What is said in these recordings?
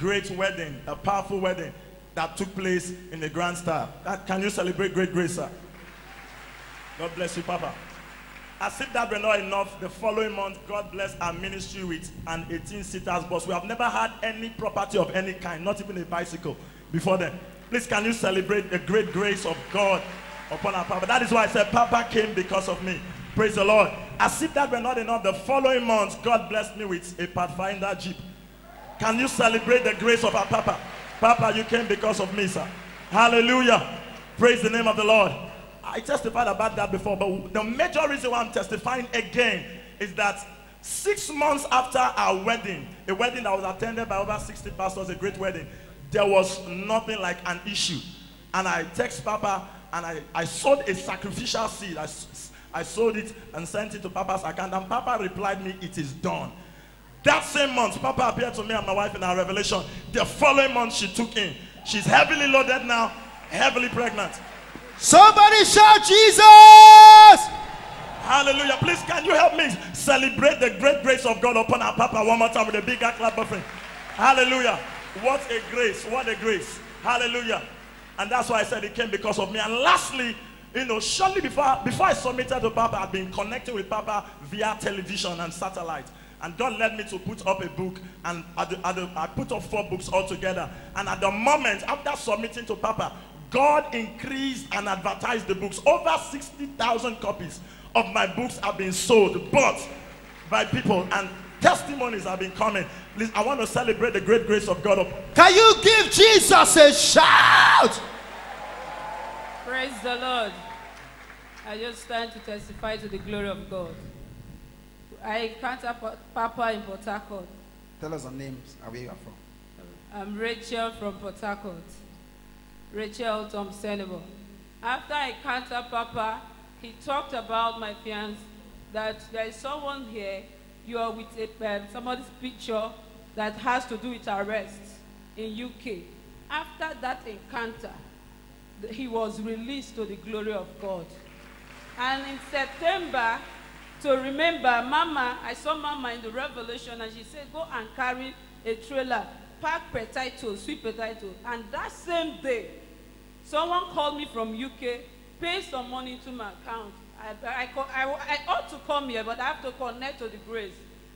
great wedding, a powerful wedding that took place in the Grand style. That, ah, can you celebrate great grace, sir? God bless you, Papa. As if that were not enough, the following month, God blessed our ministry with an 18 seaters bus. We have never had any property of any kind, not even a bicycle, before then. Please, can you celebrate the great grace of God upon our Papa? That is why I said, Papa came because of me. Praise the Lord. As if that were not enough, the following month, God blessed me with a Pathfinder Jeep. Can you celebrate the grace of our Papa? Papa, you came because of me, sir. Hallelujah. Praise the name of the Lord. I testified about that before, but the major reason why I'm testifying again is that six months after our wedding, a wedding that was attended by over 60 pastors, a great wedding, there was nothing like an issue. And I text Papa and I, I sowed a sacrificial seed. I, I sold it and sent it to Papa's account, and Papa replied me, It is done. That same month, Papa appeared to me and my wife in our revelation. The following month, she took in. She's heavily loaded now, heavily pregnant. Somebody shout Jesus! Hallelujah. Please, can you help me celebrate the great grace of God upon our Papa one more time with a bigger clap offering? Hallelujah. What a grace. What a grace. Hallelujah. And that's why I said it came because of me. And lastly, you know, shortly before, before I submitted to Papa, I'd been connected with Papa via television and satellite. And God led me to put up a book, and at the, I put up four books altogether. And at the moment, after submitting to Papa, God increased and advertised the books. Over 60,000 copies of my books have been sold, bought by people, and testimonies have been coming. Please, I want to celebrate the great grace of God. Can you give Jesus a shout? Praise the Lord. I just stand to testify to the glory of God. I encountered Pa- Papa in Port Harcourt. Tell us the names and where you are from. I'm Rachel from Port Harcourt. Rachel Tom Senebo. After I encountered Papa, he talked about my fiance that there is someone here, you are with a, um, somebody's picture that has to do with arrest in UK. After that encounter, he was released to the glory of God. And in September, to remember, Mama, I saw Mama in the revelation, and she said, Go and carry a trailer, pack potato, sweet potato. And that same day, someone called me from UK, pay some money to my account. I, I, I, I ought to come here, but I have to connect to the grace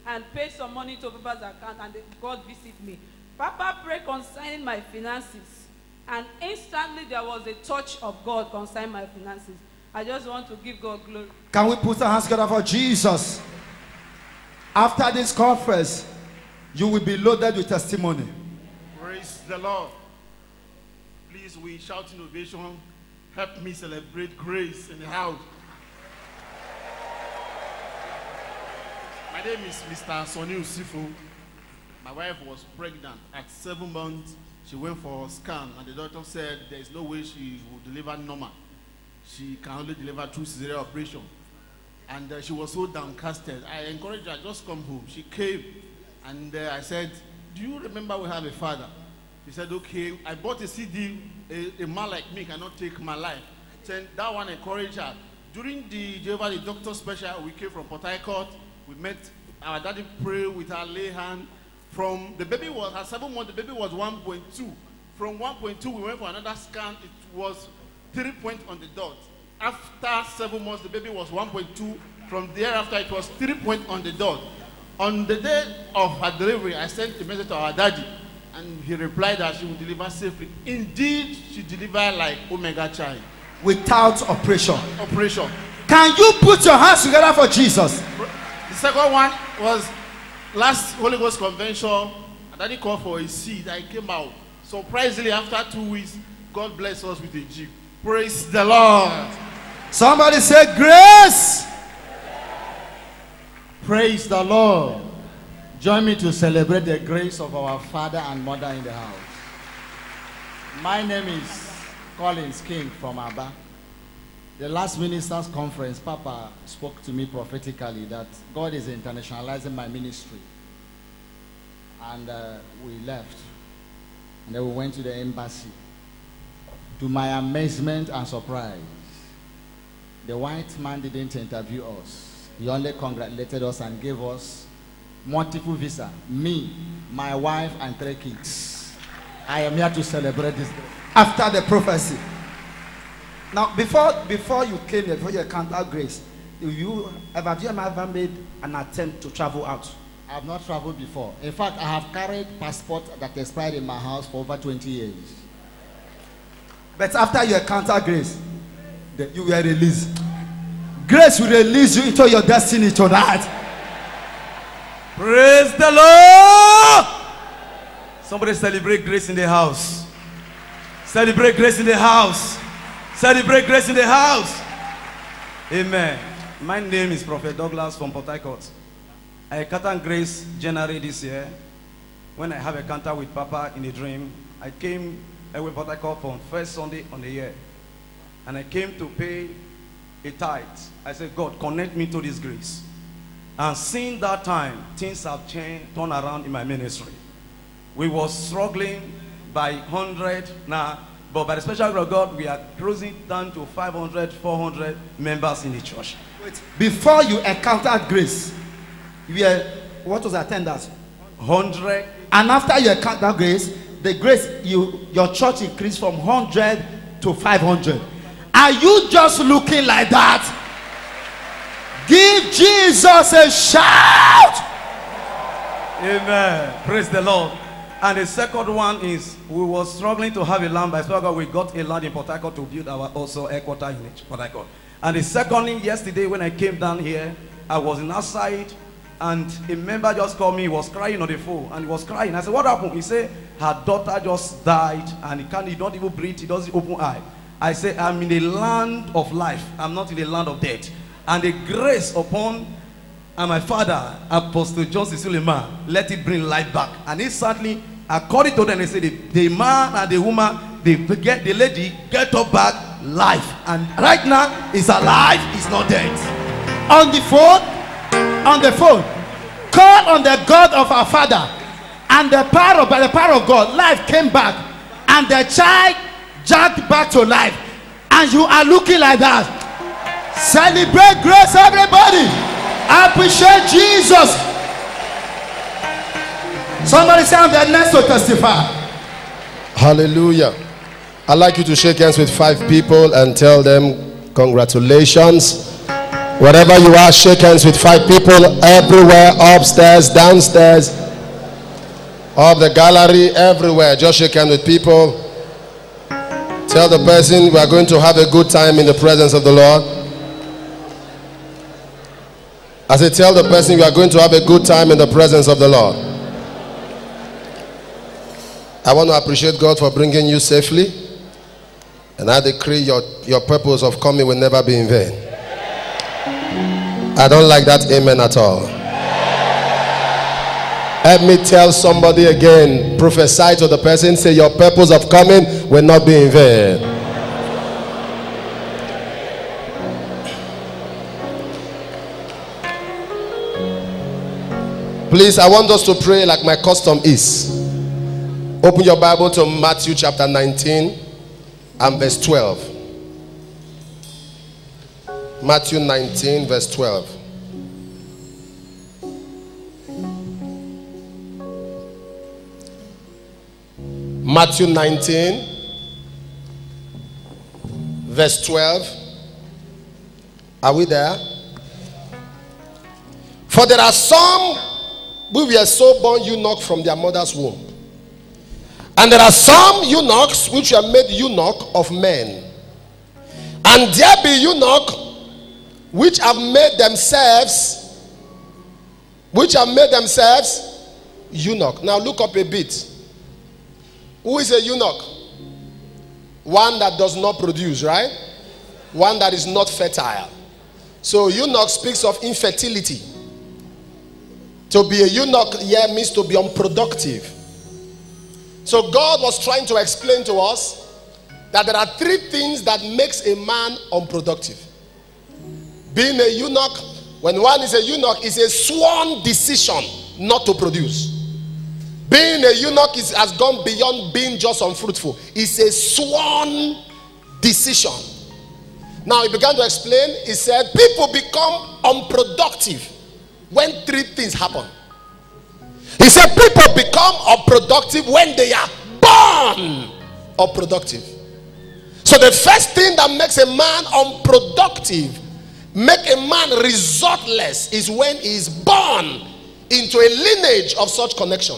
and pay some money to Papa's account, and God visit me. Papa prayed concerning my finances, and instantly there was a touch of God concerning my finances. I just want to give God glory. Can we put our hands together for Jesus? After this conference, you will be loaded with testimony. Praise the Lord. Please, we shout innovation. Help me celebrate grace in the house. My name is Mr. Sonny Usifu. My wife was pregnant at seven months. She went for a scan, and the doctor said there is no way she will deliver normal. She can only deliver through cesarean operation. And uh, she was so downcasted. I encouraged her, just come home. She came, and uh, I said, Do you remember we have a father? He said, Okay. I bought a CD. A, a man like me cannot take my life. Then that one encouraged her. During the Jehovah the Doctor special, we came from Port Harcourt. We met our daddy pray with our lay hand. From the baby was at seven months, the baby was 1.2. From 1.2, we went for another scan. It was three point on the dot. After seven months, the baby was 1.2. From thereafter, it was three point on the dot. On the day of her delivery, I sent a message to our daddy, and he replied that she would deliver safely. Indeed, she delivered like Omega child. Without operation. Operation. Can you put your hands together for Jesus? The second one was last Holy Ghost convention. And daddy called for a seed. I came out. Surprisingly, after two weeks, God blessed us with a jeep. Praise the Lord. Somebody say grace. Praise the Lord. Join me to celebrate the grace of our father and mother in the house. My name is Collins King from Aba. The last ministers' conference, Papa spoke to me prophetically that God is internationalizing my ministry. And uh, we left. And then we went to the embassy. To my amazement and surprise, the white man didn't interview us. He only congratulated us and gave us multiple visa. Me, my wife, and three kids. I am here to celebrate this day. After the prophecy. Now, before before you came here, before you encountered grace, you have you ever made an attempt to travel out? I have not traveled before. In fact, I have carried passport that expired in my house for over 20 years. But after you encounter grace, then you were released. Grace will release you into your destiny tonight. Praise the Lord. Somebody celebrate grace in the house. Celebrate grace in the house. Celebrate grace in the house. Amen. My name is Prophet Douglas from Port Harcourt. I encountered grace January this year. When I have a encounter with Papa in a dream, I came away Port Harcourt from first Sunday on the year. And I came to pay a tithe. I said, God, connect me to this grace. And since that time, things have changed, turned around in my ministry. We were struggling by 100 now, but by the special grace of God, we are closing down to 500, 400 members in the church. Wait, before you encountered grace, you were what was attendance? 100, And after you encountered grace, the grace you your church increased from 100 to 500. Are you just looking like that? Give Jesus a shout. Amen. Praise the Lord. And the second one is we were struggling to have a land. By special God, we got a land in Port Harcourt to build our also headquarter in Port Harcourt. And the second thing, yesterday when I came down here, I was in outside and a member just called me, he was crying on the phone and he was crying. I said, what happened? He said, her daughter just died and he can't, he don't even breathe, he doesn't open eye. I said, I'm in the land of life. I'm not in the land of death. And the grace upon and my father, Apostle John Suleman, let it bring life back. And instantly, according to them, they say the, the man and the woman, they get the lady get up back life. And right now, it's alive, it's not dead. On the phone, on the phone, call on the God of our Father, and the power of by the power of God, life came back, and the child jacked back to life, and you are looking like that. Celebrate grace, everybody. Appreciate Jesus. Somebody say I'm the next to testify. Hallelujah. I'd like you to shake hands with five people and tell them congratulations. Wherever you are, shake hands with five people everywhere, upstairs, downstairs, up the gallery, everywhere. Just shake hands with people. Tell the person we are going to have a good time in the presence of the Lord. As I tell the person we are going to have a good time in the presence of the Lord. I want to appreciate God for bringing you safely. And I decree your, your purpose of coming will never be in vain. I don't like that amen at all. Let me tell somebody again, prophesy to the person, say, Your purpose of coming will not be in vain. Please, I want us to pray like my custom is. Open your Bible to Matthew chapter 19 and verse 12. Matthew 19, verse 12. Matthew 19, verse 12. Are we there? For there are some we were so born eunuch from their mother's womb. And there are some eunuchs which are made eunuch of men. And there be eunuch which have made themselves, which have made themselves eunuch. Now look up a bit. Who is a eunuch? One that does not produce, right? One that is not fertile. So eunuch speaks of infertility. To be a eunuch here means to be unproductive. So God was trying to explain to us that there are three things that makes a man unproductive. Being a eunuch, when one is a eunuch, is a sworn decision not to produce. Being a eunuch is, has gone beyond being just unfruitful. It's a sworn decision. Now he began to explain. He said, people become unproductive when three things happen. He said people become unproductive when they are born unproductive. So the first thing that makes a man unproductive, make a man resultless is when he is born into a lineage of such connection.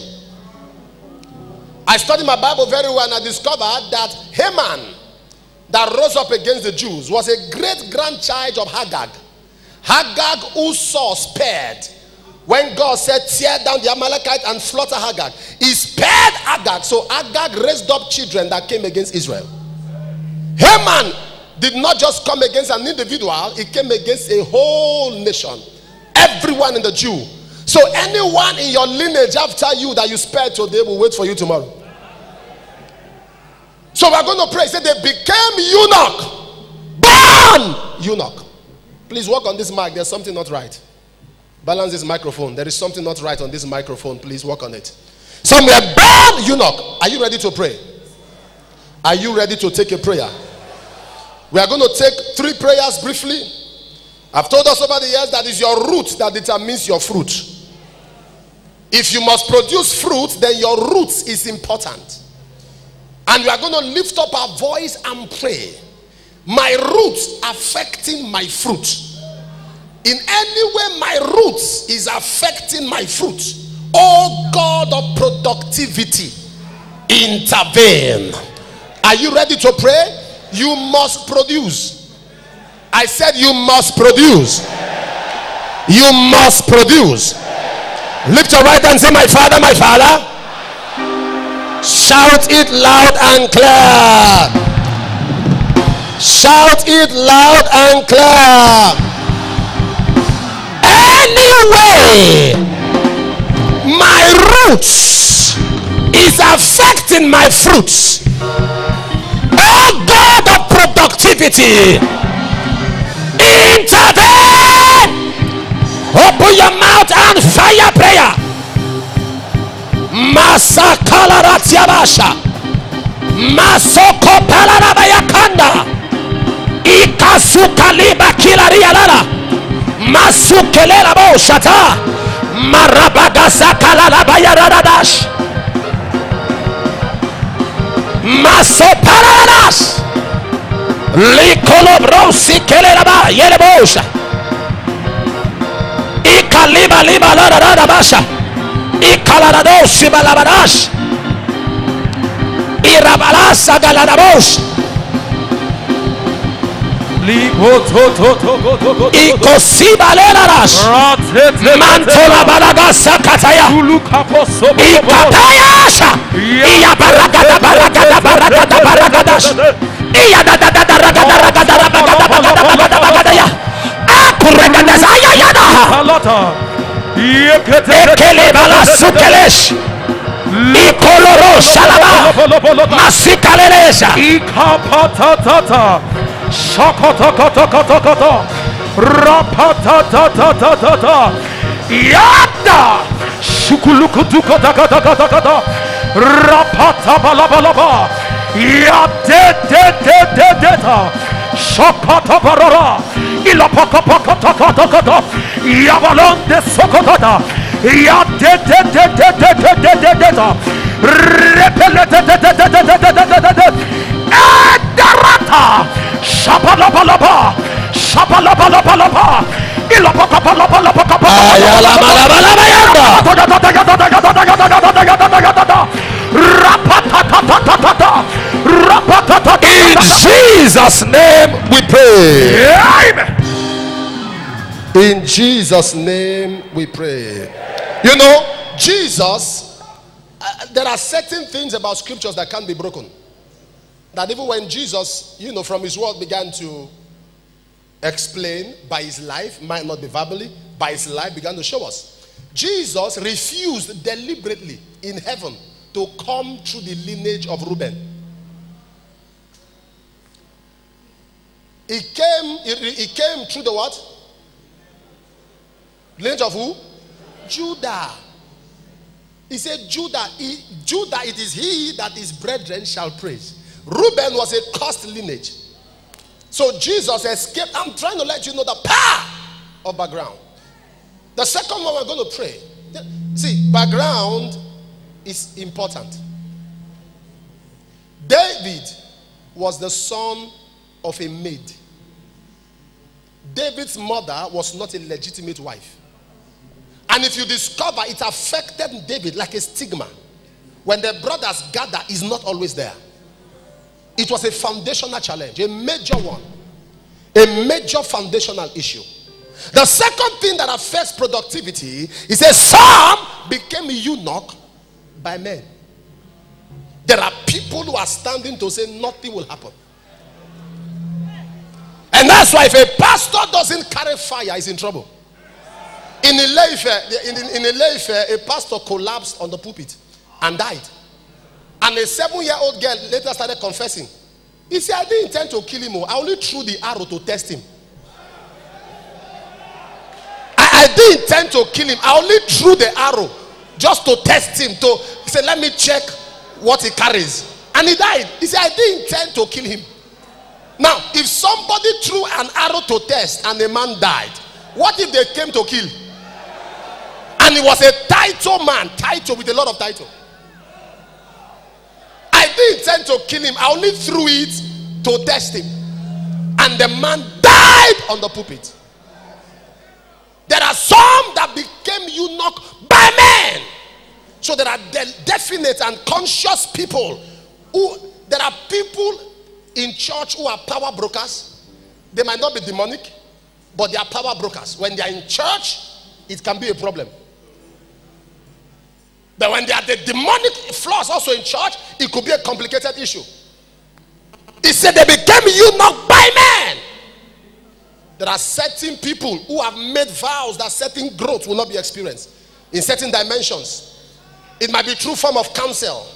I studied my Bible very well and I discovered that Haman that rose up against the Jews was a great grandchild of Agag. Agag who saw spared when God said, tear down the Amalekite and slaughter Agag. He spared Agag. So Agag raised up children that came against Israel. Haman did not just come against an individual, it came against a whole nation. Everyone in the Jew. So anyone in your lineage after you that you spared today will wait for you tomorrow. So we're going to pray. Say they became eunuch. Born eunuch. Please work on this mic. There's something not right. Balance this microphone. There is something not right on this microphone. Please work on it. Somewhere born eunuch. Are you ready to pray? Are you ready to take a prayer? We are going to take three prayers briefly. I've told us over the years that is your root that determines your fruit. If you must produce fruit, then your root is important. And we are going to lift up our voice and pray. My roots affecting my fruit. In any way, my roots is affecting my fruit. Oh God of productivity, intervene. Are you ready to pray? You must produce. I said, You must produce. You must produce. Lift your right hand and say, My father, my father. Shout it loud and clear. Shout it loud and clear. Anyway, my roots is affecting my fruits. Oh God of productivity, intervene. Open your mouth and fire prayer. Masakala ratiabasha. Masoko palarabayakanda. Ikasukaliba kilarialala. Masukelela boshata. Marabagazakala Masoparanas. Likolobrosi kelelaba yerebosha. Ikaliba liba la la la basha. Ikalaradosi balabarash. Irabalasa galarabosh. Ikosibalerash. Mantola balagasa kataya. Ikatayasha. Iyabaragada. us. Ekele bala sukelesh. Ikoloro shalaba. Rapata Ikapatatata. Shakotokotokotokoto. Rapatatatatata. Yada. Shukulukutukotakatakatakata. Rapatabalaba. Yadededededeta. Shakatabarara. Ilapakapakatakata. Yabalonde sokotata. Yadedededededededeta. Repeletetetetetetetetetetete. Edarata. Shapalabalaba. Shapalabalabalaba. Ilapakapalapalapakapa. In Jesus' name we pray. In Jesus' name we pray. You know, Jesus, uh, there are certain things about scriptures that can't be broken. That even when Jesus, you know, from his word began to explain by his life, might not be verbally, by his life began to show us. Jesus refused deliberately in heaven to come through the lineage of Reuben. He came, he, he came through the what? Lineage of who? Judah. He said, Judah, he, Judah, it is he that his brethren shall praise. Reuben was a cursed lineage. So Jesus escaped. I'm trying to let you know the power of background. The second one we're going to pray. See, background is important. David was the son of a maid. David's mother was not a legitimate wife. And if you discover it affected David like a stigma, when the brothers gather, is not always there. It was a foundational challenge, a major one, a major foundational issue. The second thing that affects productivity is that some became a eunuch by men. There are people who are standing to say nothing will happen. That's why if a pastor doesn't carry fire, he's in trouble. In Ile-Ife, eh, in, in Ile-Ife, eh, a pastor collapsed on the pulpit and died. And a seven-year-old girl later started confessing. He said, I didn't intend to kill him. oh. I only threw the arrow to test him. I, I didn't intend to kill him. I only threw the arrow just to test him. To he said, let me check what he carries. And he died. He said, I didn't intend to kill him. Now, if somebody threw an arrow to test and a man died, what if they came to kill? And he was a title man, title with a lot of title. I didn't intend to kill him. I only threw it to test him. And the man died on the pulpit. There are some that became eunuch by men. So there are de- definite and conscious people who there are people in church who are power brokers. They might not be demonic, but they are power brokers. When they are in church, it can be a problem. But when they are the demonic flaws also in church, it could be a complicated issue. He said they became eunuch by men. There are certain people who have made vows that certain growth will not be experienced in certain dimensions. It might be true form of counsel.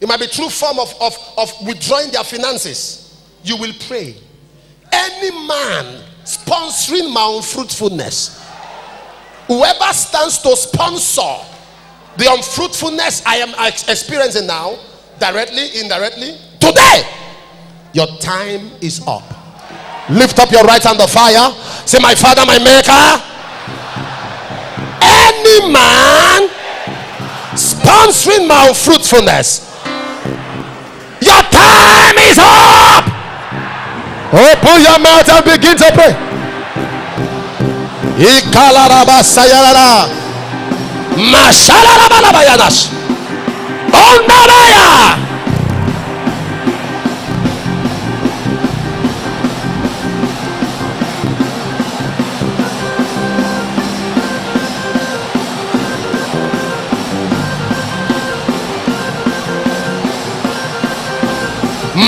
It might be true form of, of, of withdrawing their finances. You will pray. Any man sponsoring my unfruitfulness, whoever stands to sponsor the unfruitfulness I am experiencing now, directly, indirectly, today, your time is up. Lift up your right hand of fire. Say, My Father, my Maker. Any man sponsoring my unfruitfulness, time is up. Open your mouth and begin to pray. Ikalaraba sayarara. Mashalaraba labayadash. Ondabaya.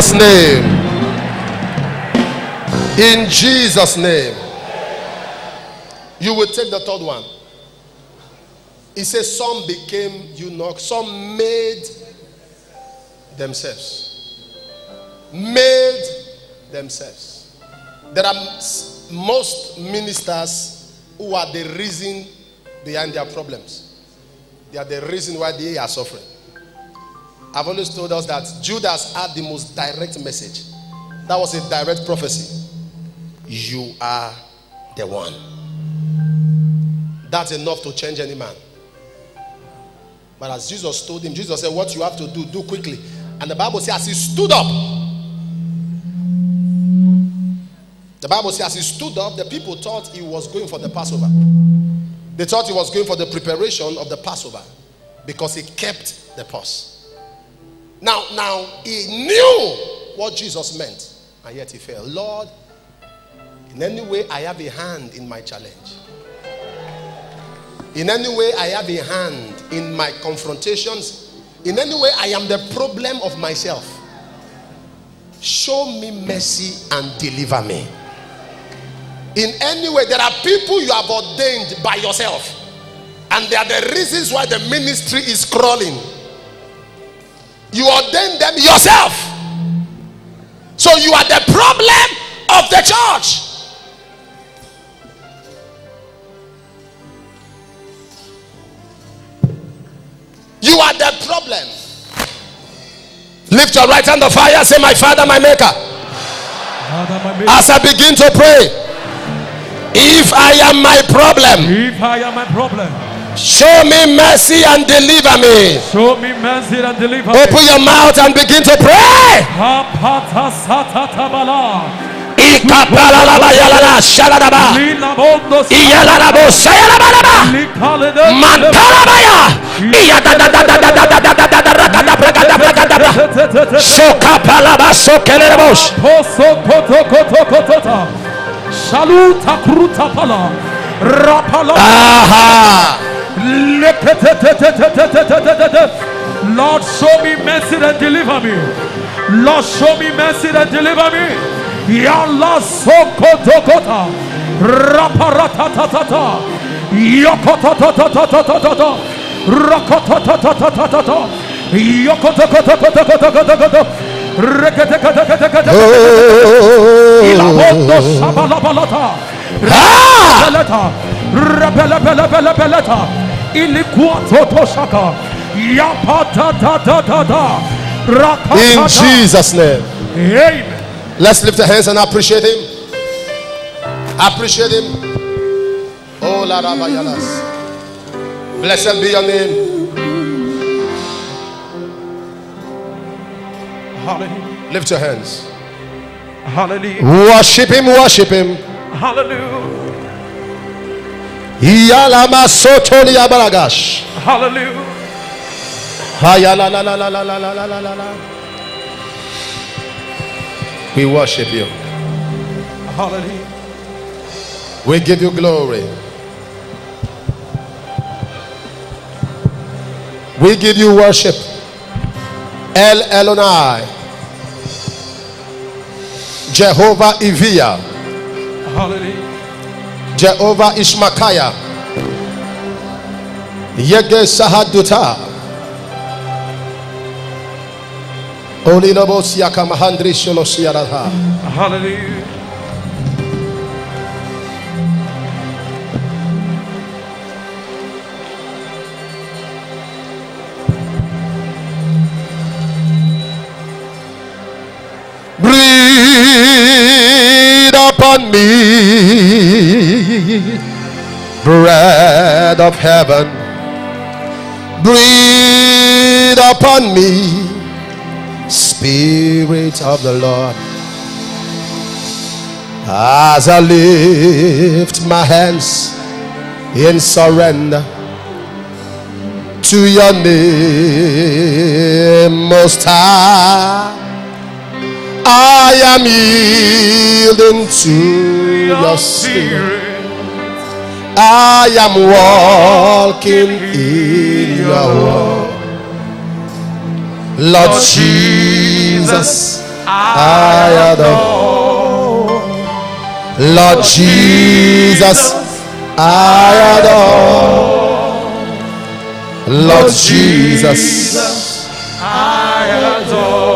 Jesus' name. In Jesus' name. You will take the third one. He says, Some became eunuchs, some made themselves. Made themselves. There are most ministers who are the reason behind their problems. They are the reason why they are suffering. I've always told us that Judas had the most direct message. That was a direct prophecy. You are the one. That's enough to change any man. But as Jesus told him, Jesus said, What you have to do, do quickly. And the Bible says, as he stood up, the Bible says, as he stood up, the people thought he was going for the Passover. They thought he was going for the preparation of the Passover because he kept the purse. Now, now he knew what Jesus meant, and yet he failed. Lord, in any way I have a hand in my challenge. In any way I have a hand in my confrontations. In any way I am the problem of myself. Show me mercy and deliver me. In any way, there are people you have ordained by yourself, and they are the reasons why the ministry is crawling. You ordain them yourself. So you are the problem of the church. You are the problem. Lift your right hand of fire. Say, My Father, my Maker. As I begin to pray, if I am my problem, If I am a problem, Show me mercy and deliver me. Show me mercy and deliver Open me. Open your mouth and begin to pray. Aha. Lord, show me mercy and deliver me. Lord, show me mercy and deliver me. Yalla sokotokota. Raparatatata. Yokotototototototo. Rokototototototo. Yokotokotokotokotokotokoto. In. Jesus' name. Amen. Let's lift our hands and appreciate him. Appreciate him. Oh, la Rabayalas. Blessed be your name. Hallelujah. Lift your hands. Hallelujah. Worship him, worship him. Hallelujah. La. We worship you. Hallelujah. We give you glory. We give you worship. El Elonai. Jehovah Ivia. Hallelujah. Jehovah Ishmakaya. Yege Sahaduta. Olinobo Siaka Mahandri Sholosiaraha. Hallelujah. Breathe upon me, bread of heaven. Breathe upon me, Spirit of the Lord. As I lift my hands in surrender to your name, Most High. I am yielding to your spirit. I am walking in your word. Lord Jesus, I adore. Lord Jesus, I adore. Lord Jesus, I adore.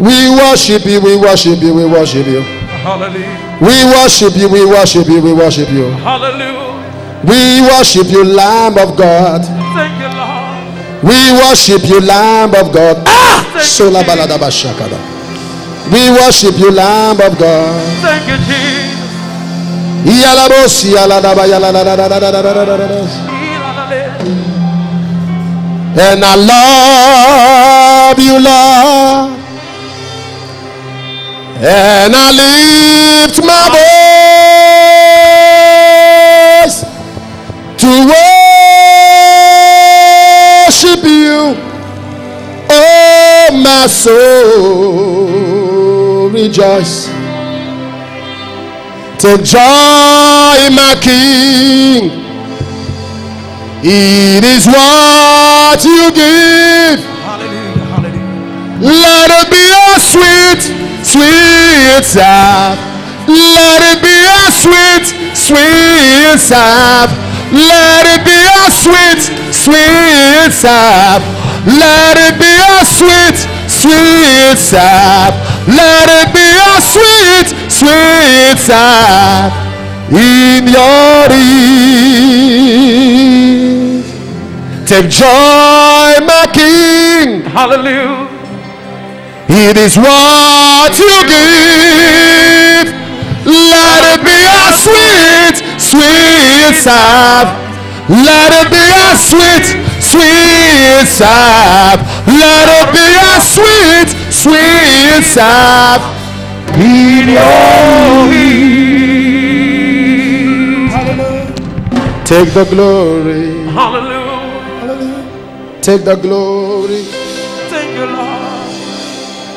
We worship you, we worship you, we worship you. Hallelujah. We worship you, we worship you, we worship you. Hallelujah. We worship you, Lamb of God. Thank you, Lord. We worship you, Lamb of God. Ah! Sola balada bashakada. We worship you, Lamb of God. Thank you, Jesus. Iyalabosi yaladaba yaladadadadadadadadadadada. And I love you, Lord. And I lift my voice to worship you. Oh, my soul, rejoice. Take joy, my King. It is what you give. Hallelujah. Hallelujah. Let it be a sweet, sweet sound. Let it be a sweet, sweet sound. Let it be a sweet, sweet sound. Let it be a sweet, sweet sound. Let it be a sweet, sweet sound in your ears. Take joy, my King. Hallelujah. It is what you give. Let it be a sweet, sweet sound. Let it be a sweet, sweet sound. Let it be a sweet, sweet sound. In your ears. Take the glory. Hallelujah. Take the glory.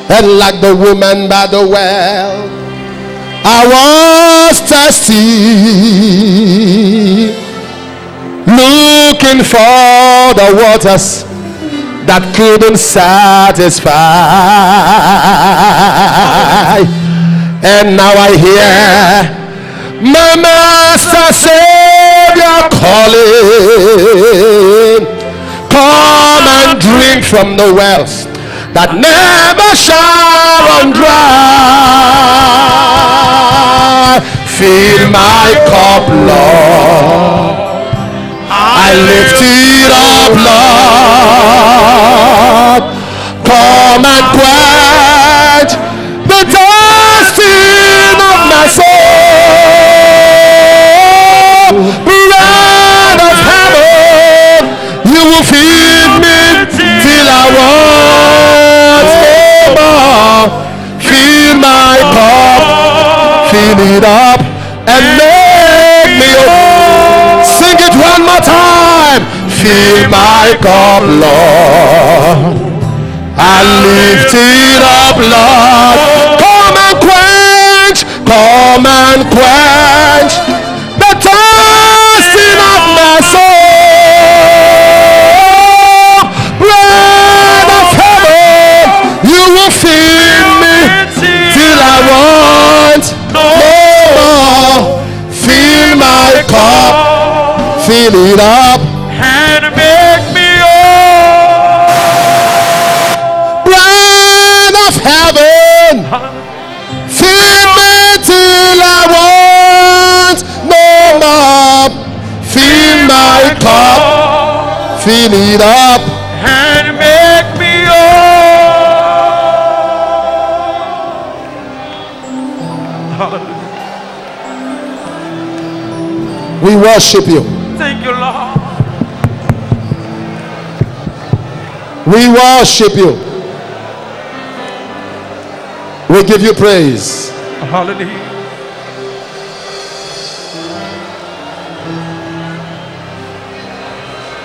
And like the woman by the well, I was thirsty, looking for the waters that couldn't satisfy. And now I hear my master Savior calling, Come and drink from the wells that never shall run dry. Fill my cup, Lord. I lift it up, Lord. Come and quench the thirsting of my soul. Bread of heaven, you will feed it up, and make me whole. Sing it one more time. Fill my cup, Lord. I lift it up, Lord. Come and quench, come and quench fill it up. And make me whole. Bread of heaven, fill me till I want no more. Fill my cup, fill it up. And make me whole. We worship you, We worship you. We give you praise. Hallelujah.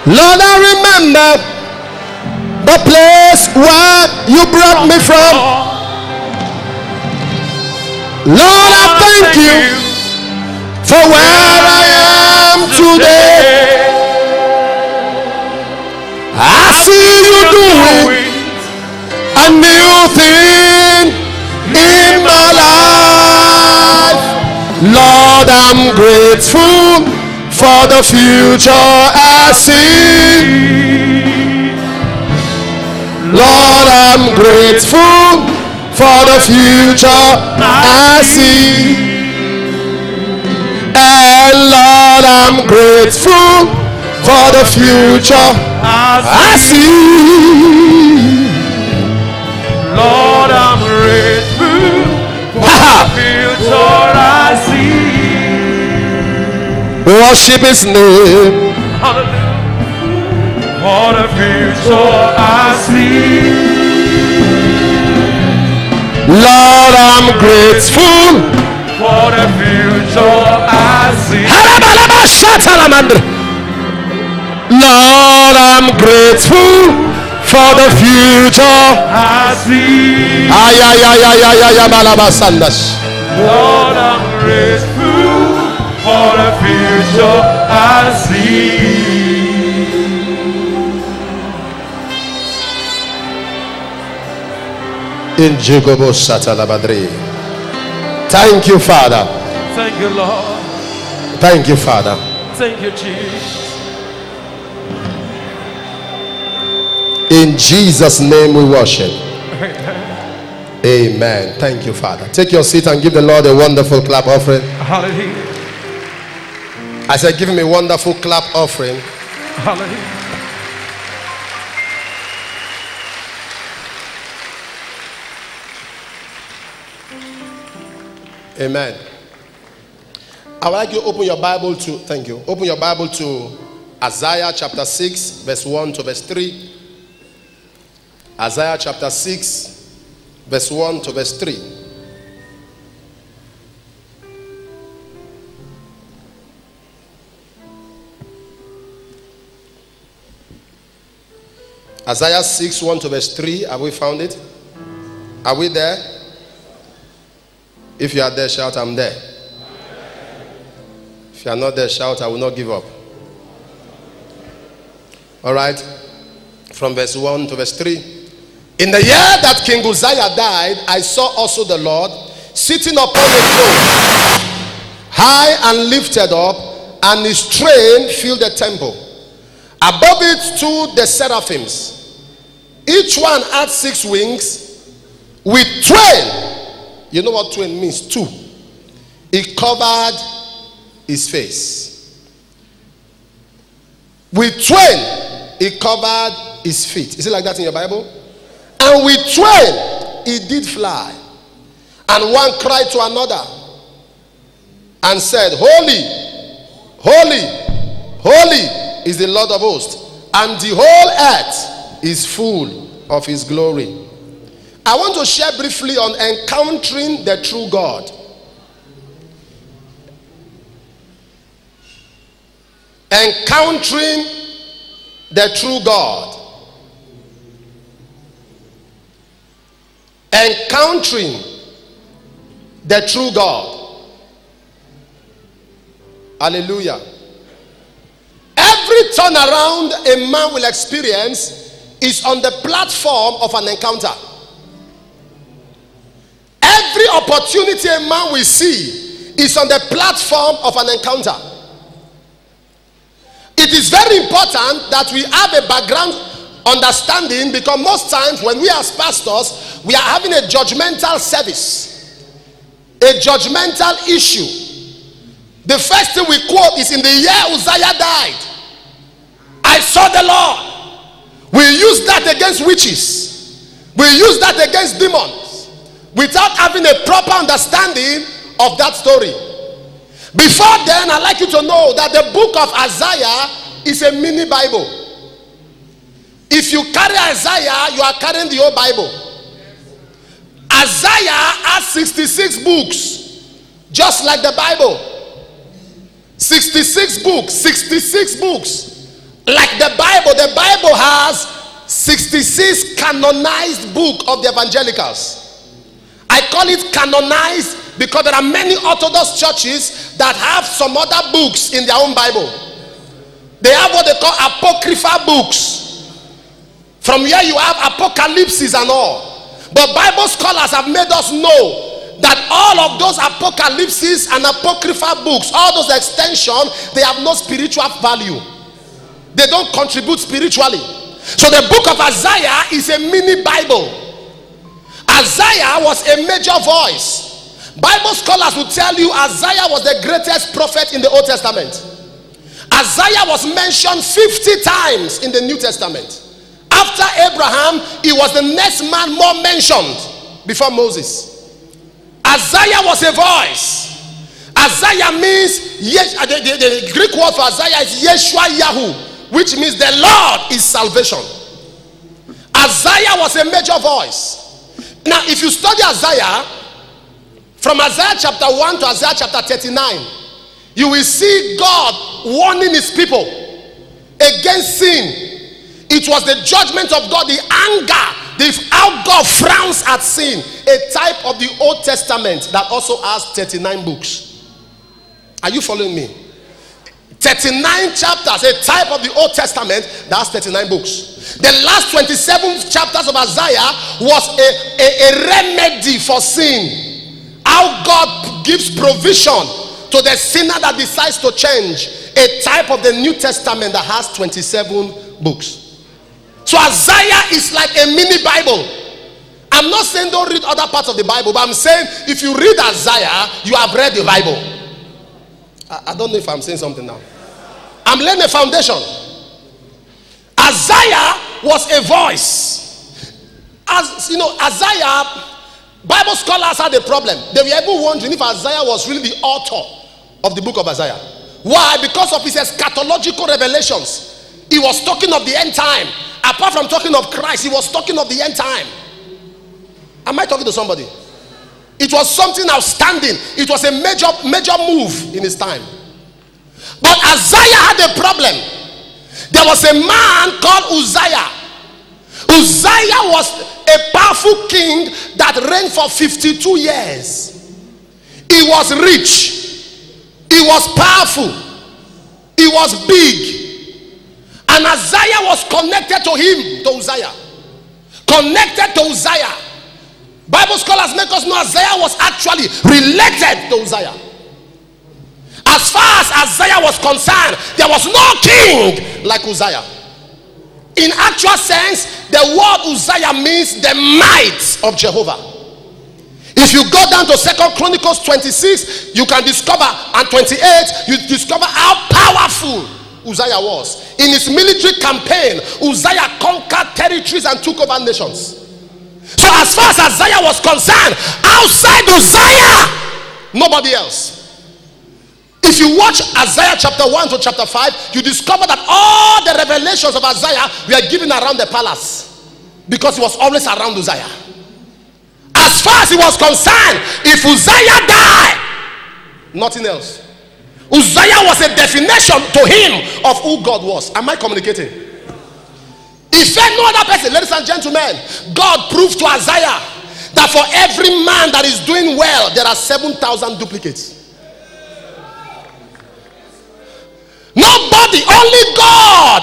Lord, I remember the place where you brought me from. Lord, I thank you for where I am today. See you doing a new thing in my life. Lord, I'm grateful for the future I see. Lord, I'm grateful for the future I see. And Lord, I'm grateful for the future I see. Lord, I'm grateful for the future I see. Worship His name. Hallelujah. For the future I see. Lord, I'm grateful. for the future I see. Lord, I'm grateful for the future. I see. Ay, ay, ay, ay, ay, ay, ay. Lord, I'm grateful for the future I see. In Jigobo Satalabadri. Thank you, Father. Thank you, Lord. Thank you, Father. Thank you, Jesus. In Jesus' name we worship. Amen. Thank you, Father. Take your seat and give the Lord a wonderful clap offering. Hallelujah. I said, give him a wonderful clap offering. Hallelujah. Amen. I would like you to open your Bible to, thank you. Open your Bible to Isaiah chapter 6, verse 1 to verse 3. Isaiah chapter 6, verse 1 to verse 3. Isaiah 6, 1 to verse 3. Have we found it? Are we there? If you are there, shout, I'm there. If you are not there, shout, I will not give up. All right. From verse 1 to verse 3. In the year that King Uzziah died, I saw also the Lord sitting upon a throne, high and lifted up, and his train filled the temple. Above it stood the seraphims. Each one had six wings with twain. You know what twain means? Two. He covered his face. With twain, he covered his feet. Is it like that in your Bible? And with twain, he did fly. And one cried to another and said, Holy, holy, holy is the Lord of hosts, and the whole earth is full of his glory. I want to share briefly on encountering the true God. Encountering the true God. Encountering the true God. Hallelujah. Every turnaround a man will experience is on the platform of an encounter. Every opportunity a man will see is on the platform of an encounter. It is very important that we have a background understanding because most times when we as pastors, we are having a judgmental service, a judgmental issue. The first thing we quote is in the year Uzziah died. I saw the Lord. We use that against witches. We use that against demons without having a proper understanding of that story. Before then, I'd like you to know that the book of Isaiah is a mini Bible. If you carry Isaiah, you are carrying the whole Bible. Isaiah has 66 books, just like the Bible. 66 books, 66 books. Like the Bible, the Bible has 66 canonized book of the evangelicals. I call it canonized because there are many Orthodox churches that have some other books in their own Bible. They have what they call apocryphal books. From here you have apocalypses and all. But Bible scholars have made us know that all of those apocalypses and apocryphal books, all those extensions, they have no spiritual value. They don't contribute spiritually. So the book of Isaiah is a mini Bible. Isaiah was a major voice. Bible scholars will tell you Isaiah was the greatest prophet in the Old Testament. Isaiah was mentioned 50 times in the New Testament. After Abraham, he was the next man more mentioned before Moses. Isaiah was a voice. Isaiah means, yes, uh, the, the, the Greek word for Isaiah is Yeshua Yahu, which means the Lord is salvation. Isaiah was a major voice. Now, if you study Isaiah, from Isaiah chapter 1 to Isaiah chapter 39, you will see God warning his people against sin. It was the judgment of God, the anger, the how God frowns at sin, a type of the Old Testament that also has 39 books. Are you following me? 39 chapters, a type of the Old Testament that has 39 books. The last 27 chapters of Isaiah was a, a, a remedy for sin. How God gives provision to the sinner that decides to change. A type of the New Testament that has 27 books. So Isaiah is like a mini Bible. I'm not saying don't read other parts of the Bible, but I'm saying if you read Isaiah, you have read the Bible. I, I don't know if I'm saying something now. I'm laying a foundation. Isaiah was a voice. As you know, Isaiah, Bible scholars had a problem. They were even wondering if Isaiah was really the author of the book of Isaiah. Why? Because of his eschatological revelations. He was talking of the end time. Apart from talking of Christ, he was talking of the end time. Am I talking to somebody? It was something outstanding. It was a major, major move in his time. But Isaiah had a problem. There was a man called Uzziah. Uzziah was a powerful king that reigned for 52 years. He was rich, he was powerful, he was big. And Isaiah was connected to him, to Uzziah. Connected to Uzziah. Bible scholars make us know Isaiah was actually related to Uzziah. As far as Isaiah was concerned, there was no king like Uzziah. In actual sense, the word Uzziah means the might of Jehovah. If you go down to Second Chronicles 26, you can discover, and 28, you discover how powerful Uzziah was. In his military campaign, Uzziah conquered territories and took over nations. So, as far as Isaiah was concerned, outside Uzziah, nobody else. If you watch Isaiah chapter 1 to chapter 5, you discover that all the revelations of Isaiah were given around the palace because he was always around Uzziah. As far as he was concerned, if Uzziah died, nothing else. Uzziah was a definition to him of who God was. Am I communicating? If no other person, ladies and gentlemen, God proved to Isaiah that for every man that is doing well, there are 7,000 duplicates. Nobody, only God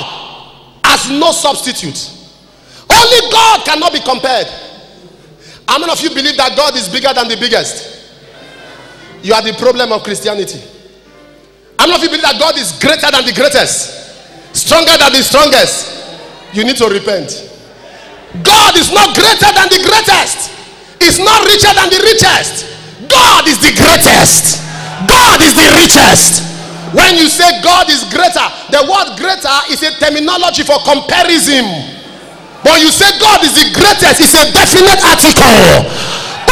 has no substitute. Only God cannot be compared. How many of you believe that God is bigger than the biggest? You are the problem of Christianity. How many of you believe that God is greater than the greatest? Stronger than the strongest? You need to repent. God is not greater than the greatest. Is not richer than the richest. God is the greatest. God is the richest. When you say God is greater, the word greater is a terminology for comparison. But you say God is the greatest, it's a definite article.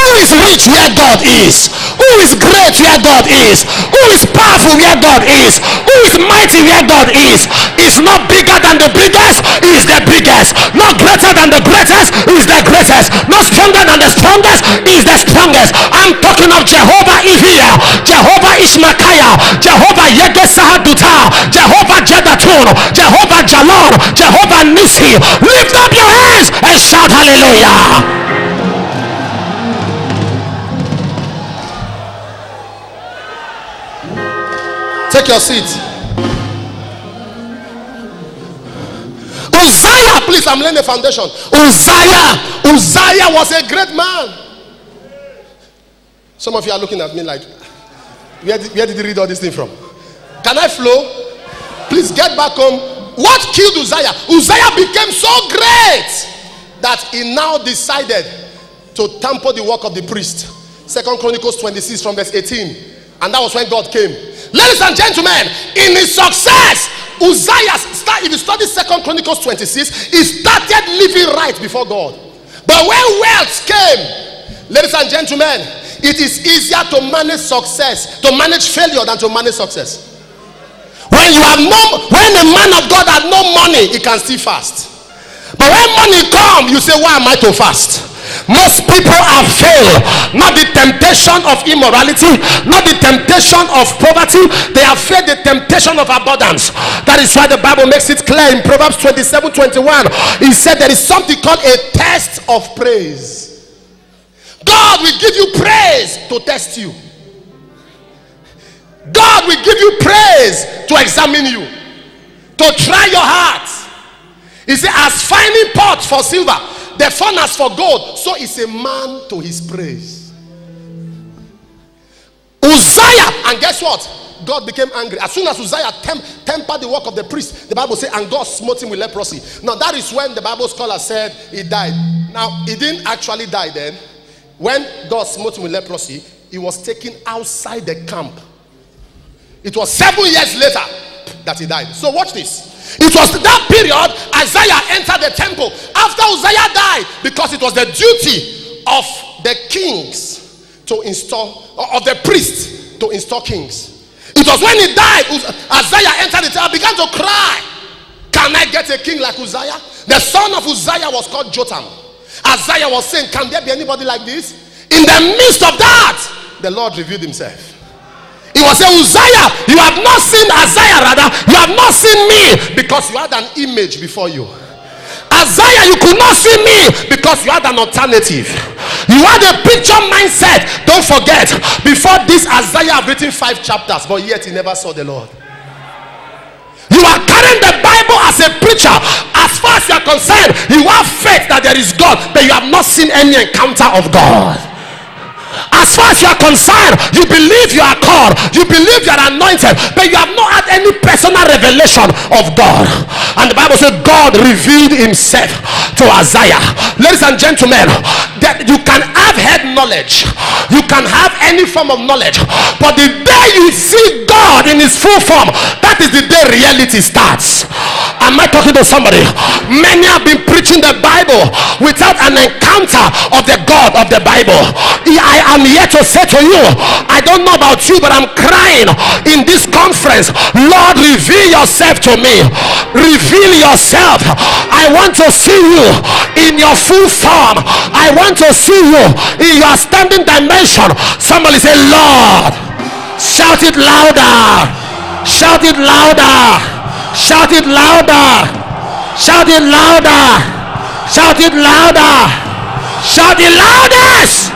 Who is rich where God is? Who is great where God is? Who is powerful where God is? Who is mighty where God is? Is not bigger than the biggest, is the biggest. Not greater than the greatest, is the greatest. Not stronger than the strongest, is the strongest. I'm talking of Jehovah Ihia, Jehovah Ishmakiah, Jehovah Yegesahaduta, Jehovah Jedatun, Jehovah Jalon, Jehovah Nisi. Lift up your hands and shout hallelujah. Take your seat. Uzziah, please, I'm laying the foundation. Uzziah, Uzziah was a great man. Some of you are looking at me like, where did, where did you read all this thing from? Can I flow? Please get back home. What killed Uzziah? Uzziah became so great that he now decided to tamper the work of the priest. Second Chronicles 26 from verse 18. And that was when God came. Ladies and gentlemen, in his success, Uzziah, start, if you study Second Chronicles 26, he started living right before God. But when wealth came, ladies and gentlemen, it is easier to manage success, to manage failure than to manage success. When you have no, when a man of God has no money, he can still fast. But when money come, you say, why am I to fast? Most people have failed. Not the temptation of immorality, not the temptation of poverty. They have failed the temptation of abundance. That is why the Bible makes it clear in Proverbs 27 21. He said there is something called a test of praise. God will give you praise to test you. God will give you praise to examine you, to try your heart. He said, as fining pot for silver, the furnace for gold, so is a man to his praise. Uzziah, and guess what? God became angry. As soon as Uzziah tem- tempered the work of the priest, the Bible said, and God smote him with leprosy. Now, that is when the Bible scholar said he died. Now, he didn't actually die then. When God smote him with leprosy, he was taken outside the camp. It was seven years later that he died. So, watch this. It was that period Isaiah entered the temple after Uzziah died because it was the duty of the kings to install, of the priests to install kings. It was when he died, Isaiah entered the temple, began to cry, Can I get a king like Uzziah? The son of Uzziah was called Jotham. Isaiah was saying, Can there be anybody like this? In the midst of that, the Lord revealed himself. Was saying, Uzziah, you have not seen Isaiah, rather, you have not seen me because you had an image before you. Isaiah, you could not see me because you had an alternative. You had a picture mindset. Don't forget, before this, Isaiah have written five chapters, but yet he never saw the Lord. You are carrying the Bible as a preacher. As far as you are concerned, you have faith that there is God, but you have not seen any encounter of God. As far as you are concerned, you believe you are called, you believe you are anointed, but you have not had any personal revelation of God. And the Bible says God revealed himself to Isaiah. Ladies and gentlemen, that you can have head knowledge, you can have any form of knowledge, but the day you see God in his full form, that is the day reality starts. Am I talking to somebody? Many have been preaching the Bible without an encounter of the God of the Bible. I am here to say to you, I don't know about you, but I'm crying in this conference. Lord, reveal yourself to me. Reveal yourself. I want to see you in your full form. I want to see you in your standing dimension. Somebody say, Lord, shout it louder. Shout it louder. Shout it louder. Shout it louder. Shout it louder. Shout it loudest.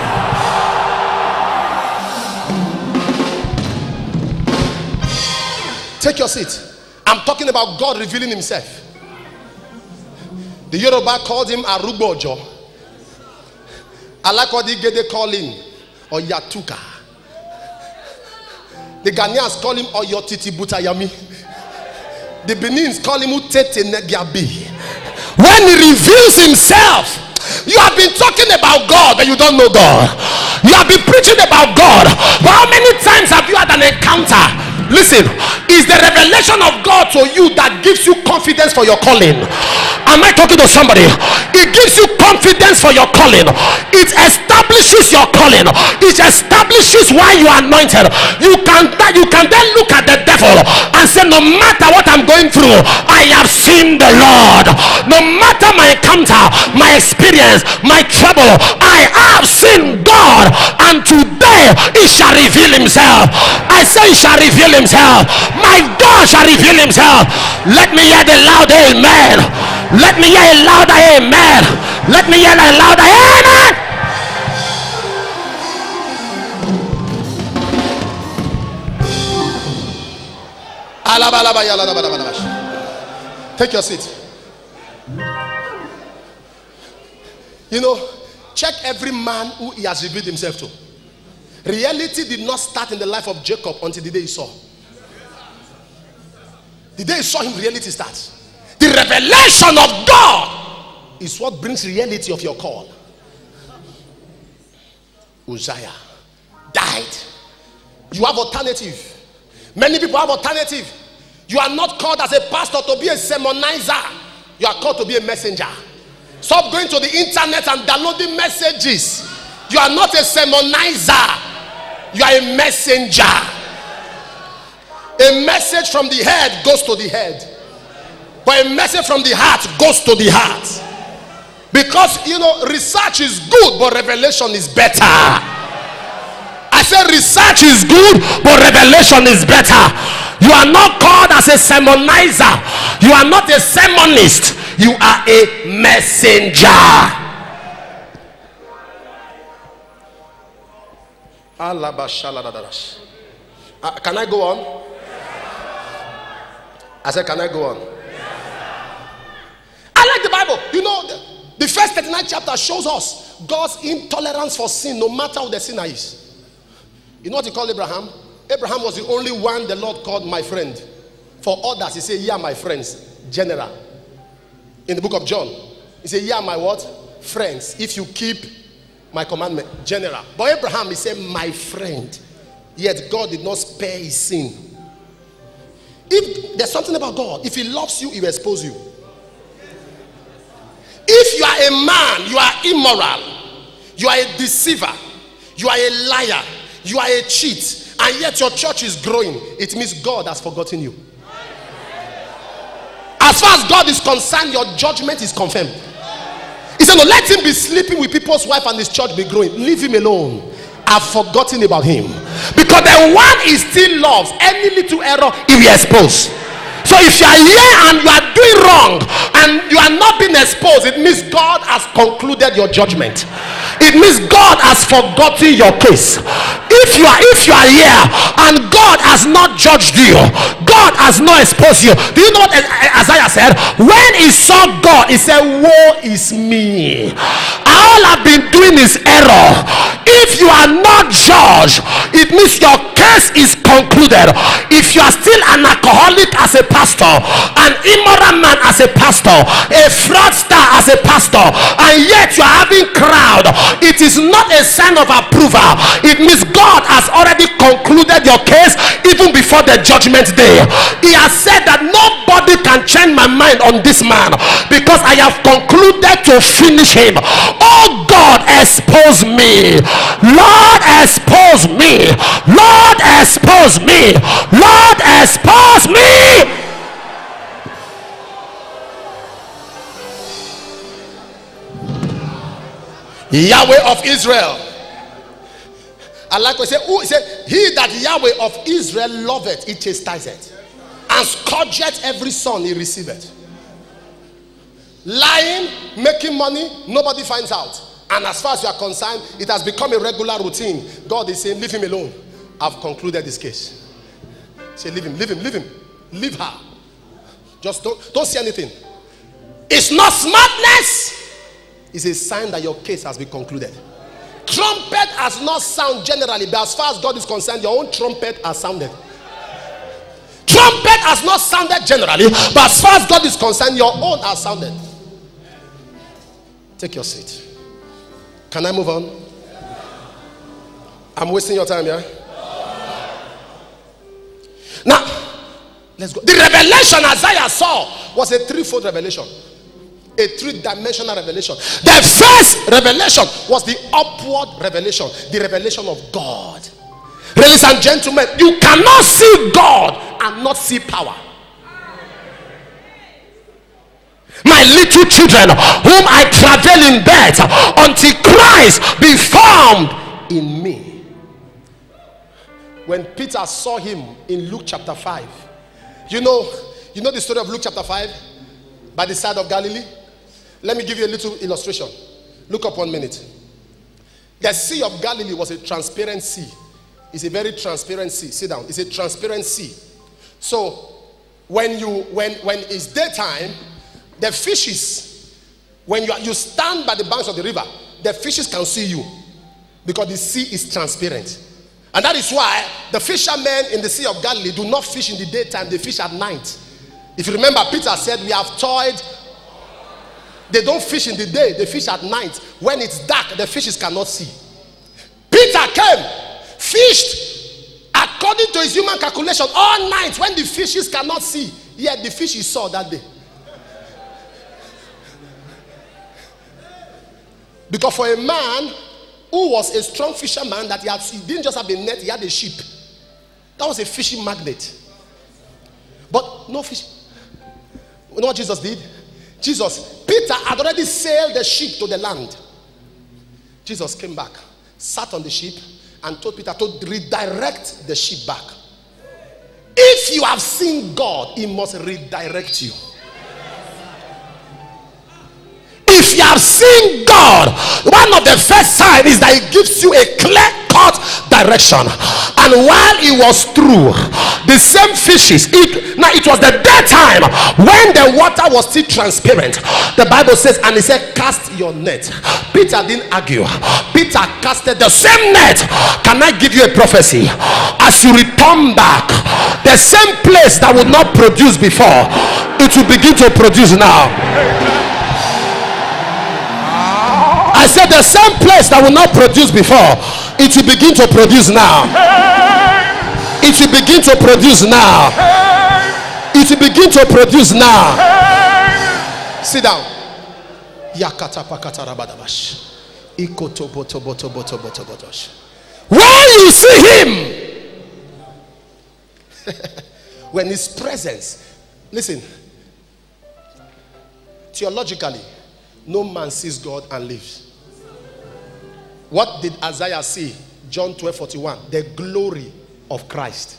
Take your seat. I'm talking about God revealing himself. The Yoruba called him Arugbojo. I like what the Gede call him Oyatuka. The Ghanaians call him Oyotiti Butayami. The Benins call him Utete Negiabi. When he reveals himself, you have been talking about God, but you don't know God. You have been preaching about God, but how many times have you had an encounter? Listen, is the revelation of God to you that gives you confidence for your calling. Am I talking to somebody? It gives you confidence for your calling. It establishes your calling. It establishes why you are anointed. You can you can then look at the devil and say, No matter what I'm going through, I have seen the Lord. No matter my encounter, my experience, my trouble, I have seen God, and today He shall reveal Himself. I say He shall reveal Himself. My God shall reveal Himself. Let me hear the loud Amen. Let me hear a louder Amen. Let me hear a louder Amen. Take your seat. You know, check every man who he has revealed himself to. Reality did not start in the life of Jacob until the day he saw. The day he saw him, reality starts. The revelation of God is what brings reality of your call. Uzziah died. You have alternative. Many people have alternative. You are not called as a pastor to be a sermonizer. You are called to be a messenger. Stop going to the internet and downloading messages. You are not a sermonizer. You are a messenger. A message from the head goes to the head. But a message from the heart goes to the heart. Because you know, research is good, but revelation is better. I said research is good, but revelation is better. You are not called as a sermonizer, you are not a sermonist, you are a messenger. Uh, can I go on? I said, Can I go on? I like the Bible. You know, the, the first 39 chapter shows us God's intolerance for sin, no matter who the sinner is. You know what he called Abraham? Abraham was the only one the Lord called my friend. For others, he said, Yeah, my friends, general. In the book of John, he said, Yeah, my what? Friends, if you keep my commandment, general. But Abraham, he said, My friend. Yet God did not spare his sin. If there's something about God, if he loves you, he will expose you. If you are a man, you are immoral, you are a deceiver, you are a liar, you are a cheat, and yet your church is growing, it means God has forgotten you. As far as God is concerned, your judgment is confirmed. Said, No, let him be sleeping with people's wife and his church be growing. Leave him alone. I've forgotten about him. Because the one he still loves, any little error, he will expose. So if you are here and you are doing wrong and you are not being exposed, it means God has concluded your judgment. It means God has forgotten your case. If you are if you are here and God has not judged you, God has not exposed you. Do you know what Isaiah said? When he saw God, he said, Woe is me. All I've been doing is error. If you are not judged, it means your case is concluded. If you are still an alcoholic as a pastor, an immoral man as a pastor, a fraudster as a pastor, and yet you are having crowd, it is not a sign of approval. It means God has already concluded your case even before the judgment day. He has said that nobody can change my mind on this man because I have concluded to finish him. Oh God, expose me. Lord, expose me. Lord, expose me. Lord, expose me. Yahweh of Israel. What he said. Who said, He that Yahweh of Israel loveth, he chastiseth, and scourgeth every son he receiveth. Lying, making money, nobody finds out. And as far as you are concerned, it has become a regular routine. God is saying, Leave him alone. I've concluded this case. Say, Leave him, leave him, leave him, leave her. Just don't, don't say anything. It's not smartness, it's a sign that your case has been concluded. Trumpet has not sound generally, but as far as God is concerned, your own trumpet has sounded. Trumpet has not sounded generally, but as far as God is concerned, your own has sounded. Take your seat. Can I move on? I'm wasting your time, yeah? Now, let's go. The revelation Isaiah saw was a threefold revelation, a three dimensional revelation. The first revelation was the upward revelation, the revelation of God. Ladies and gentlemen, you cannot see God and not see power. My little children, whom I travel in bed until Christ be formed in me. When Peter saw him in Luke chapter 5, you know, you know the story of Luke chapter 5 by the side of Galilee? Let me give you a little illustration. Look up one minute. The Sea of Galilee was a transparent sea. It's a very transparent sea. Sit down. It's a transparent sea. So when you when when it's daytime, the fishes, when you, you stand by the banks of the river, the fishes can see you because the sea is transparent. And that is why the fishermen in the Sea of Galilee do not fish in the daytime, they fish at night. If you remember, Peter said, We have toyed. They don't fish in the day, they fish at night. When it's dark, the fishes cannot see. Peter came, fished according to his human calculation all night when the fishes cannot see. Yet the fish he saw that day. Because for a man who was a strong fisherman, that he, had, he didn't just have a net, he had a ship. That was a fishing magnet. But no fish. You know what Jesus did? Jesus, Peter had already sailed the ship to the land. Jesus came back, sat on the ship, and told Peter to redirect the ship back. If you have seen God, He must redirect you. If you have seen God, one of the first signs is that He gives you a clear cut direction. And while it was through, the same fishes, it, now it was the daytime when the water was still transparent. The Bible says, and He said, Cast your net. Peter didn't argue, Peter casted the same net. Can I give you a prophecy? As you return back, the same place that would not produce before, it will begin to produce now. Said the same place that will not produce before, it will begin to produce now. It will begin to produce now. It will begin to produce now. Sit down. When you see him, when his presence, listen, theologically, no man sees God and lives. What did Isaiah see? John 12 41. The glory of Christ.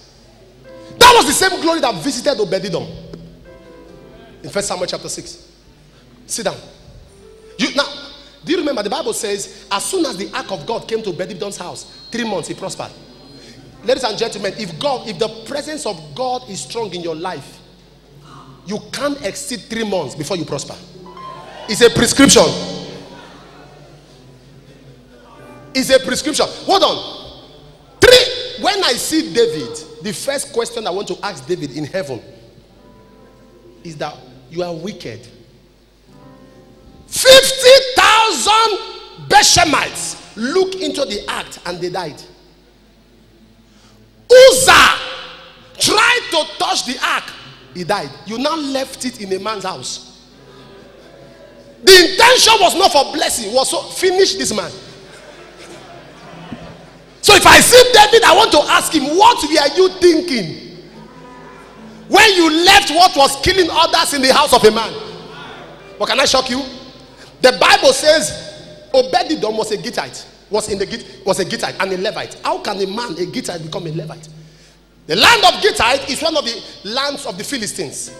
That was the same glory that visited Obededom in First Samuel chapter 6. Sit down. You now, do you remember the Bible says, as soon as the ark of God came to Obededom's house, three months he prospered. Ladies and gentlemen, if God, if the presence of God is strong in your life, you can't exceed three months before you prosper. It's a prescription. It's a prescription. Hold on. Three. When I see David, the first question I want to ask David in heaven is that you are wicked. 50,000 Bethshemites look into the act and they died. Uzzah tried to touch the ark, he died. You now left it in a man's house. The intention was not for blessing, was to finish this man. If I see David, I want to ask him, what were you thinking when you left what was killing others in the house of a man? But can I shock you? The Bible says Obededom was a Gittite, was in the was a Gittite and a Levite. How can a man, a Gittite, become a Levite? The land of Gittite is one of the lands of the Philistines.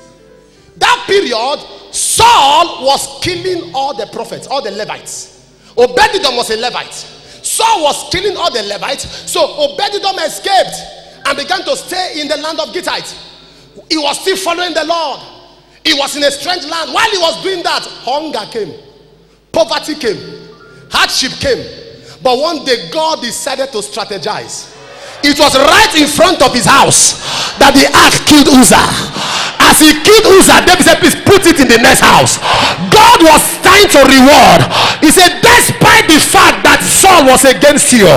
That period, Saul was killing all the prophets, all the Levites. Obededom was a Levite. Saul was killing all the Levites. So Obededom escaped and began to stay in the land of Gittite. He was still following the Lord. He was in a strange land. While he was doing that, hunger came, poverty came, hardship came. But one day, God decided to strategize. It was right in front of his house that the ark killed Uzzah. As he killed Uzzah, David said, Please put it in the next house. God was trying to reward. He said, Despite the fact that Saul was against you,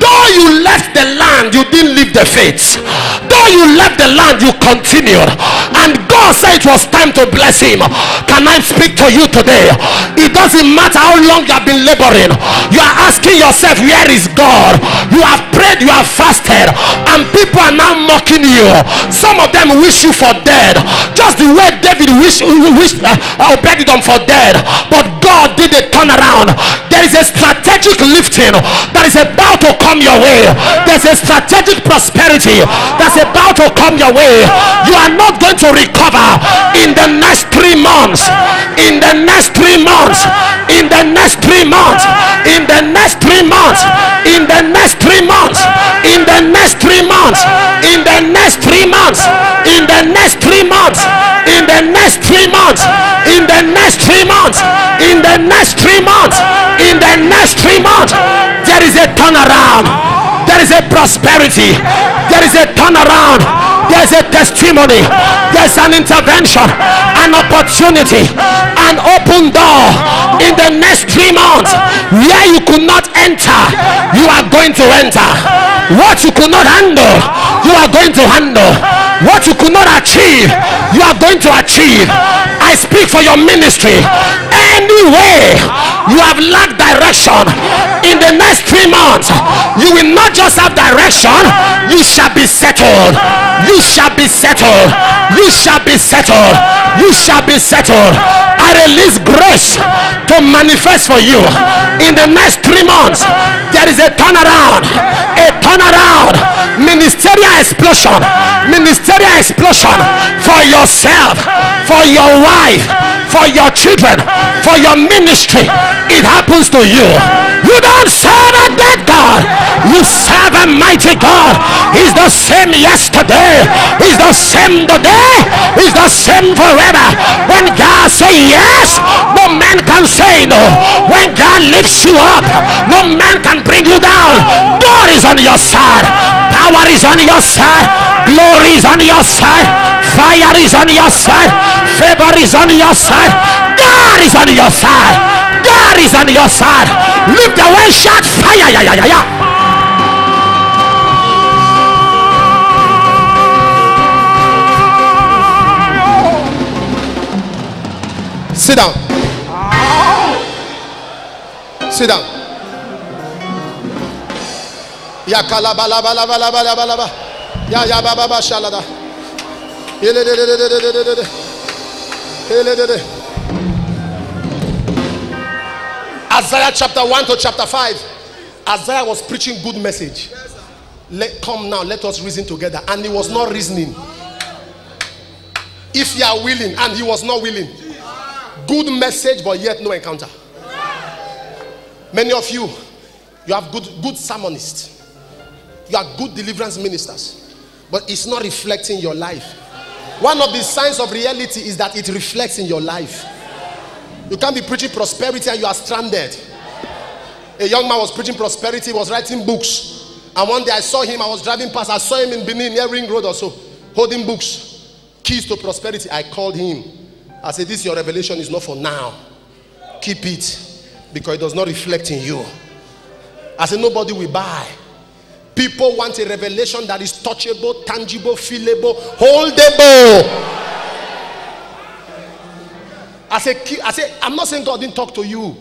though you left the land, you didn't leave the faith. Though you left the land, you continued. And God said it was time to bless him. Can I speak to you today? It doesn't matter how long you have been laboring, you are asking yourself, Where is God? You have prayed, you have fasted, and people are now mocking you. Some of them wish you for dead, just the way David wished wished uh, Obededom for dead. But God did a turnaround. There is a strategic lifting that is about to come your way. There's a strategic prosperity that's about to come your way. You are not going to recover in the next three months. In the next three months. In the next three months. In the next three months. In the next three months. In the next three months. In the next three months. In the next three months. In the next three months. In the next three months. In the next three months. In the next three months. There is a turnaround. There is a prosperity. There is a turnaround. There's a testimony. There's an intervention, an opportunity, an open door in the next three months where you could not enter. You are going to enter. What you could not handle, you are going to handle. What you could not achieve, you are going to achieve. I speak for your ministry. Anyway, you have lacked direction in the next three months. You will not just have direction, you shall be settled. You shall be settled. You shall be settled. You shall be settled. I release grace to manifest for you in the next three months. There is a turnaround, a turnaround, ministerial explosion, ministerial explosion for yourself, for your wife, for your children, for your ministry. It happens to you. You don't serve a dead God, you serve a mighty God. He's the same yesterday, He's the same today, He's the same forever. When God say yes, no man can say no. When God lifts you up, no man can bring you down. God is on your side, power is on your side, glory is on your side, fire is on your side, favor is on your side, God is on your side. God is on your side. Lift the one shot fire. Yeah, yeah, yeah, yeah. Sit down. Sit down. Ya kalaba laba laba laba laba laba. Ya ya baba baba şalada. Hele de de de de de de de. Hele de de. Isaiah chapter 1 to chapter 5. Isaiah was preaching good message. Let come now, let us reason together. And he was not reasoning. If you are willing, and he was not willing. Good message, but yet no encounter. Many of you, you have good, good sermonists. You are good deliverance ministers. But it's not reflecting your life. One of the signs of reality is that it reflects in your life. You can't be preaching prosperity and you are stranded. A young man was preaching prosperity, was writing books. And one day I saw him, I was driving past, I saw him in Benin, near Ring Road or so, holding books. Keys to prosperity. I called him. I said, This your revelation is not for now. Keep it because it does not reflect in you. I said, Nobody will buy. People want a revelation that is touchable, tangible, feelable, holdable. I say, I say, I'm not saying God didn't talk to you.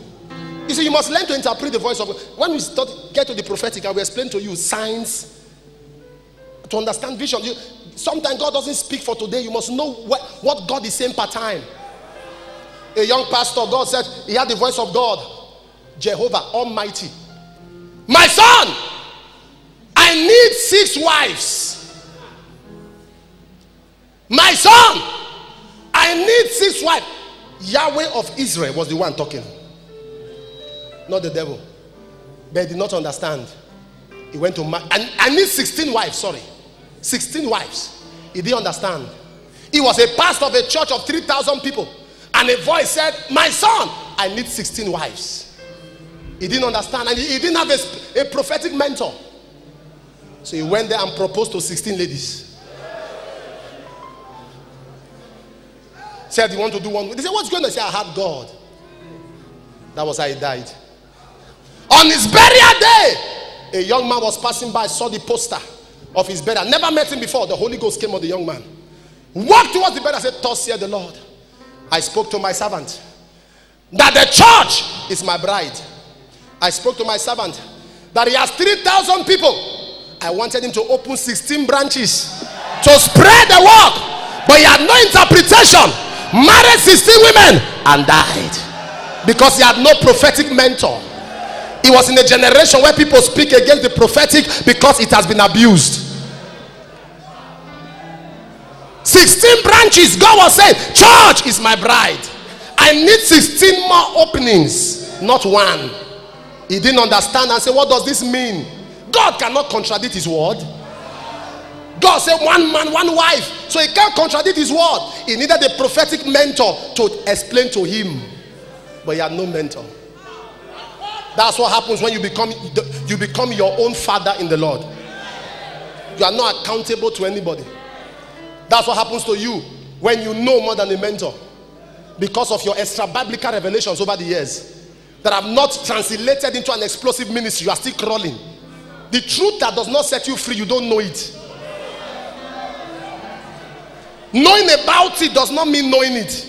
You see, you must learn to interpret the voice of God. When we start, get to the prophetic, I will explain to you signs to understand vision. You, sometimes God doesn't speak for today. You must know what, what God is saying per time. A young pastor, God said he had the voice of God, Jehovah Almighty. My son, I need six wives. My son, I need six wives. Yahweh of Israel was the one talking, not the devil. But he did not understand. He went to ma- and I need 16 wives, sorry. 16 wives. He didn't understand. He was a pastor of a church of 3,000 people. And a voice said, My son, I need 16 wives. He didn't understand. And he, he didn't have a, a prophetic mentor. So he went there and proposed to 16 ladies. Said, You want to do one? They said, What's going on? He said, I had God. That was how he died. On his burial day, a young man was passing by, saw the poster of his burial. Never met him before. The Holy Ghost came on the young man. Walked towards the bed and said, Thus saith the Lord. I spoke to my servant that the church is my bride. I spoke to my servant that he has 3,000 people. I wanted him to open 16 branches to spread the work, but he had no interpretation. Married 16 women and died because he had no prophetic mentor. He was in a generation where people speak against the prophetic because it has been abused. 16 branches. God was saying, Church is my bride. I need 16 more openings, not one. He didn't understand and say, What does this mean? God cannot contradict his word. God said, One man, one wife. So he can't contradict his word. He needed a prophetic mentor to explain to him. But he had no mentor. That's what happens when you become you become your own father in the Lord. You are not accountable to anybody. That's what happens to you when you know more than a mentor. Because of your extra biblical revelations over the years that have not translated into an explosive ministry, you are still crawling. The truth that does not set you free, you don't know it. Knowing about it does not mean knowing it.